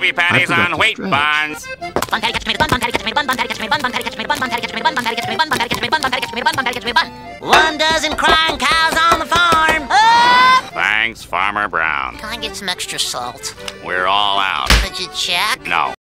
Krabby Patties on wheat buns. One dozen crying cows on the farm. Thanks, Farmer Brown. Can I get some extra salt? We're all out. Did you check? No.